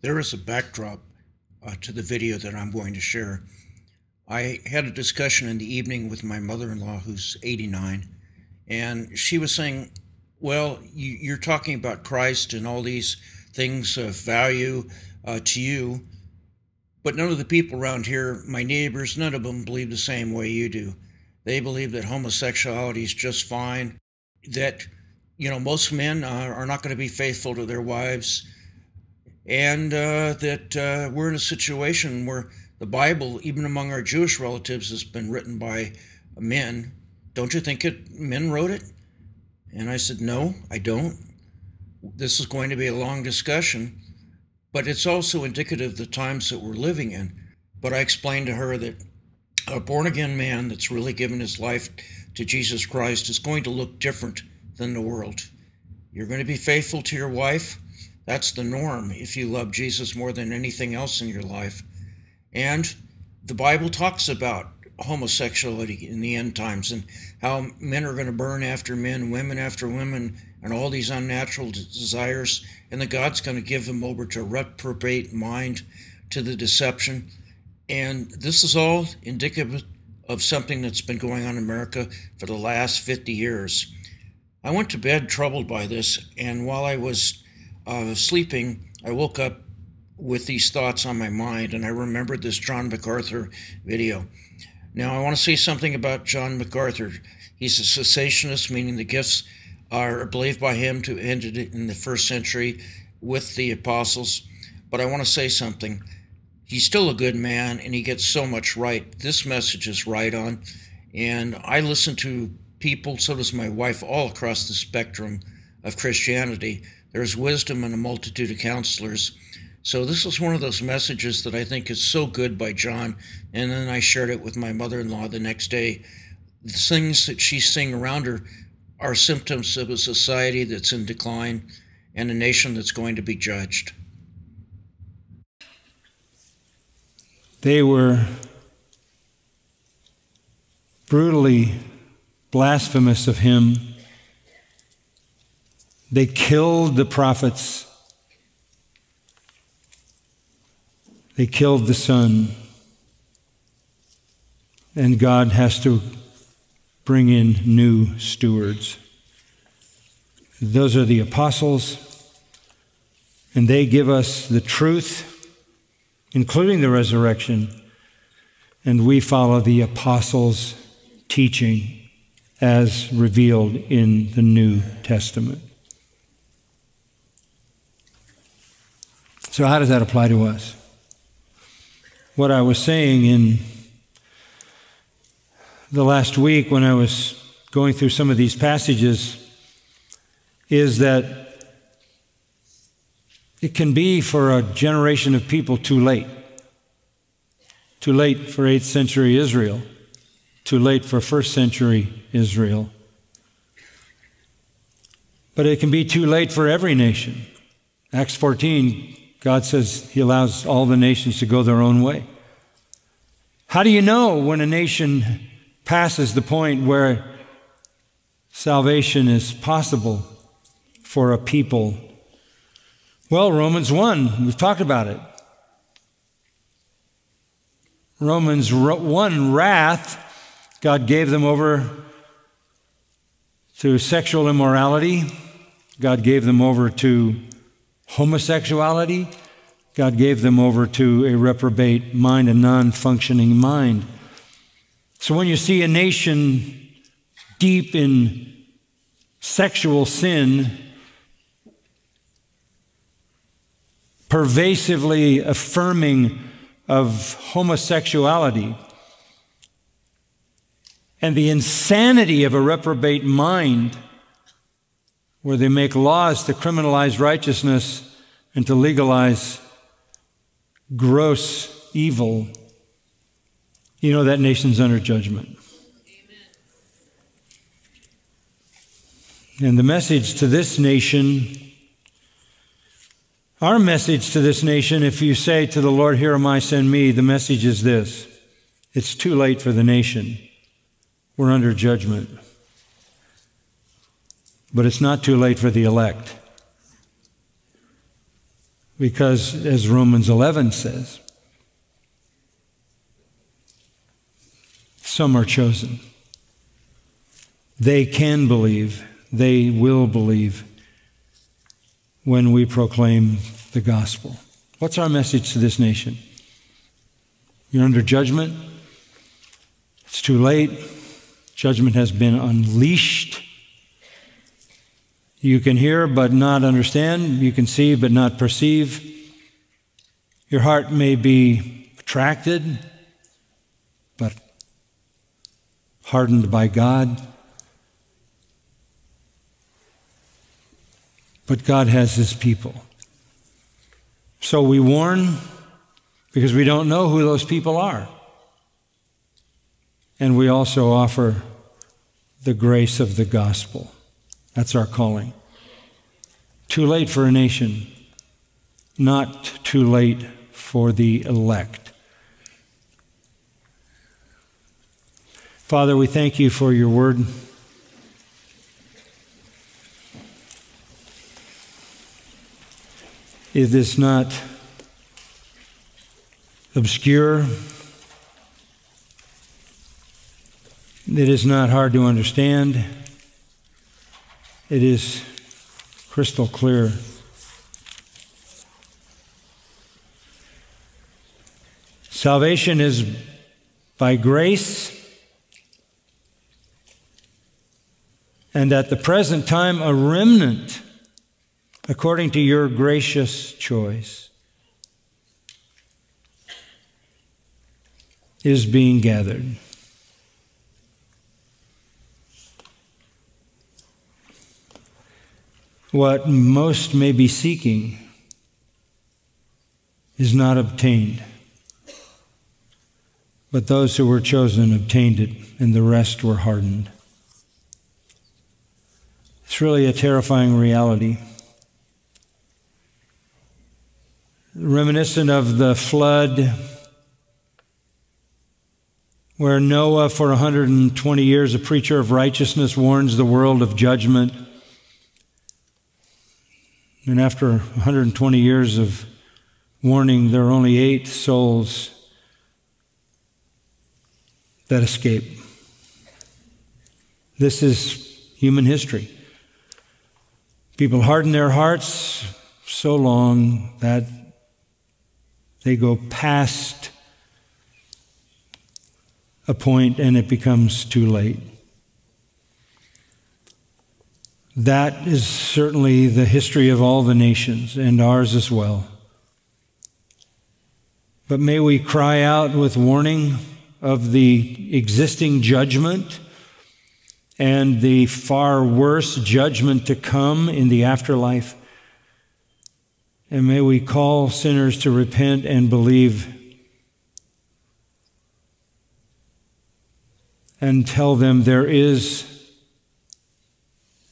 There is a backdrop uh, to the video that I'm going to share. I had a discussion in the evening with my mother in law, who's 89, and she was saying, Well, you, are talking about Christ and all these things of value uh, to you, but none of the people around here, my neighbors, none of them believe the same way you do. They believe that homosexuality is just fine, that, you know, most men are, are not going to be faithful to their wives and uh, that uh, we're in a situation where the Bible, even among our Jewish relatives, has been written by men. Don't you think it men wrote it? And I said, No, I don't. This is going to be a long discussion, but it's also indicative of the times that we're living in. But I explained to her that a born again man that's really given his life to Jesus Christ is going to look different than the world. You're going to be faithful to your wife that's the norm if you love Jesus more than anything else in your life. And the Bible talks about homosexuality in the end times and how men are going to burn after men, women after women, and all these unnatural desires, and that God's going to give them over to reprobate mind, to the deception. And this is all indicative of something that's been going on in America for the last 50 years. I went to bed troubled by this, and while I was uh, sleeping, I woke up with these thoughts on my mind, and I remembered this John MacArthur video. Now, I want to say something about John MacArthur. He's a cessationist, meaning the gifts are believed by him to end in the first century with the apostles. But I want to say something. He's still a good man, and he gets so much right. This message is right on. And I listen to people, so does my wife, all across the spectrum of Christianity. There's wisdom in a multitude of counselors. So this was one of those messages that I think is so good by John. And then I shared it with my mother-in-law the next day. The things that she's seeing around her are symptoms of a society that's in decline and a nation that's going to be judged. They were brutally blasphemous of him they killed the prophets. They killed the Son. And God has to bring in new stewards. Those are the apostles, and they give us the truth, including the resurrection, and we follow the apostles' teaching as revealed in the New Testament. So, how does that apply to us? What I was saying in the last week when I was going through some of these passages is that it can be for a generation of people too late. Too late for 8th century Israel, too late for 1st century Israel. But it can be too late for every nation. Acts 14 God says He allows all the nations to go their own way. How do you know when a nation passes the point where salvation is possible for a people? Well, Romans 1, we've talked about it. Romans 1, wrath, God gave them over to sexual immorality. God gave them over to homosexuality, God gave them over to a reprobate mind, a non functioning mind. So when you see a nation deep in sexual sin, pervasively affirming of homosexuality, and the insanity of a reprobate mind, where they make laws to criminalize righteousness and to legalize gross evil, you know that nation's under judgment. Amen. And the message to this nation, our message to this nation, if you say to the Lord, Here am I, send me, the message is this it's too late for the nation. We're under judgment. But it's not too late for the elect. Because, as Romans 11 says, some are chosen. They can believe, they will believe when we proclaim the gospel. What's our message to this nation? You're under judgment. It's too late. Judgment has been unleashed. You can hear but not understand. You can see but not perceive. Your heart may be attracted but hardened by God. But God has His people. So we warn because we don't know who those people are. And we also offer the grace of the gospel. That's our calling. Too late for a nation, not too late for the elect. Father, we thank you for your word. It is not obscure. It is not hard to understand. It is crystal clear. Salvation is by grace, and at the present time, a remnant according to your gracious choice. is being gathered. What most may be seeking is not obtained. But those who were chosen obtained it, and the rest were hardened. It's really a terrifying reality. Reminiscent of the flood where Noah, for 120 years, a preacher of righteousness, warns the world of judgment. And after 120 years of warning, there are only eight souls that escape. This is human history. People harden their hearts so long that they go past a point and it becomes too late. That is certainly the history of all the nations and ours as well. But may we cry out with warning of the existing judgment and the far worse judgment to come in the afterlife. And may we call sinners to repent and believe and tell them there is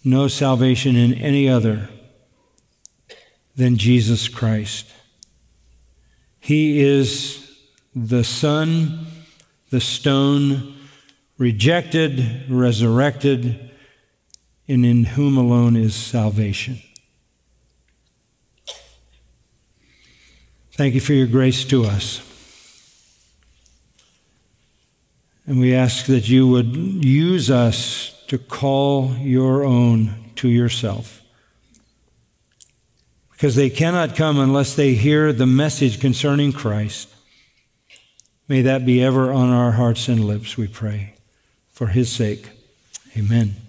no salvation in any other than Jesus Christ. He is the Son, the stone, rejected, resurrected, and in whom alone is salvation. Thank you for your grace to us. And we ask that you would use us to call your own to yourself. Because they cannot come unless they hear the message concerning Christ. May that be ever on our hearts and lips, we pray. For his sake, amen.